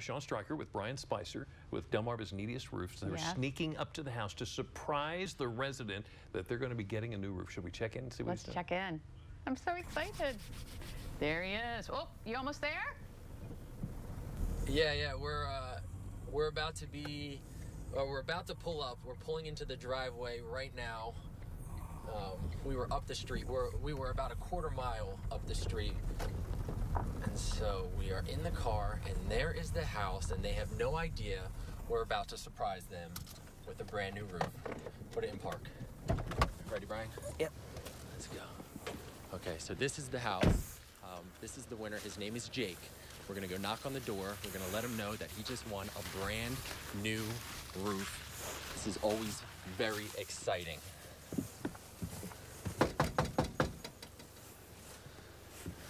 Sean Stryker with Brian Spicer with Delmarva's Neediest Roofs. They're Yeah. sneaking up to the house to surprise the resident that they're going to be getting a new roof. Should we check in and see what Let's he's done? check in. I'm so excited. There he is. Oh, you almost there? Yeah, yeah, we're uh, we're about to be, or we're about to pull up. We're pulling into the driveway right now. Um, we were up the street. We're we were about a quarter mile up the street, and so we are in the car, and there is the house, and they have no idea we're about to surprise them with a brand new roof. Put it in park. Ready, Brian? Yep. Let's go. Okay, so this is the house. Um, this is the winner. His name is Jake. We're gonna go knock on the door. We're gonna let him know that he just won a brand new roof. This is always very exciting.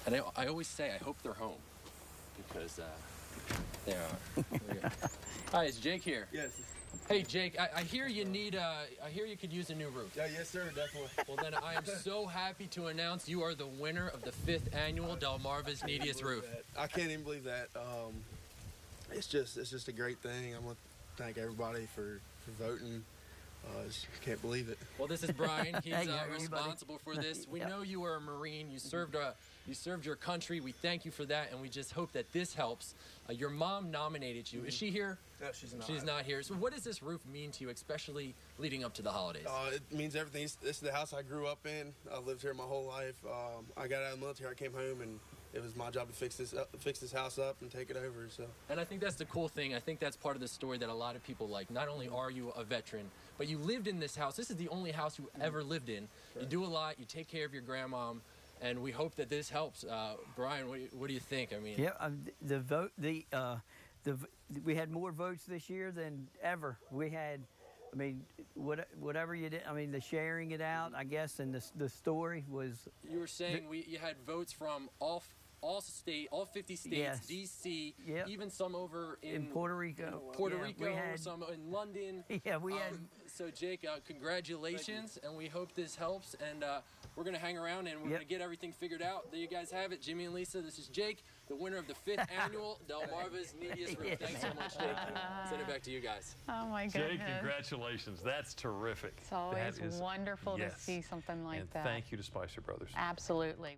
And I, I always say I hope they're home because uh, they are. Here we go. Hi, it's Jake here. Yes. Hey, Jake. I, I hear you need. Uh, I hear you could use a new roof. Yeah, yes, sir, definitely. Well, then I am so happy to announce you are the winner of the fifth annual Delmarva's Neediest Roof. I can't even believe that. Um, it's just, it's just a great thing. I want to thank everybody for, for voting. Uh, just can't believe it. Well, this is Brian. He's uh, how are you, buddy? responsible for this. We Yep. know you are a Marine. You served uh, you served your country. We thank you for that, and we just hope that this helps. Uh, your mom nominated you. Is she here? No, she's not. She's not here. So, what does this roof mean to you, especially leading up to the holidays? Uh, it means everything. This is the house I grew up in. I lived here my whole life. Um, I got out of the military. I came home, and it was my job to fix this, up, fix this house up and take it over. So And I think that's the cool thing. I think that's part of the story that a lot of people like. Not only are you a veteran, but you lived in this house. This is the only house you ever lived in. You do a lot. You take care of your grandmom, and we hope that this helps. Uh, Brian, what, do you- what do you think? I mean, Yeah, um, the vote, the uh, the we had more votes this year than ever. We had, I mean, what, whatever you did. I mean, the sharing it out, I guess, and the the story was you were saying we you had votes from all all state, all 50 states, Yes. D.C., Yep. even some over in, in Puerto Rico. Puerto Yeah, Rico, we had, some in London. Yeah, we had. Um, so Jake, uh, congratulations, and we hope this helps. And uh, we're gonna hang around and we're Yep. gonna get everything figured out. There you guys have it, Jimmy and Lisa. This is Jake, the winner of the fifth annual Delmarva's Neediest Roof. Thanks so much, Jake. Send it back to you guys. Oh my goodness. Jake, congratulations. That's terrific. It's always That is- wonderful yes. to see something like and that. thank you to Spicer Brothers. Absolutely.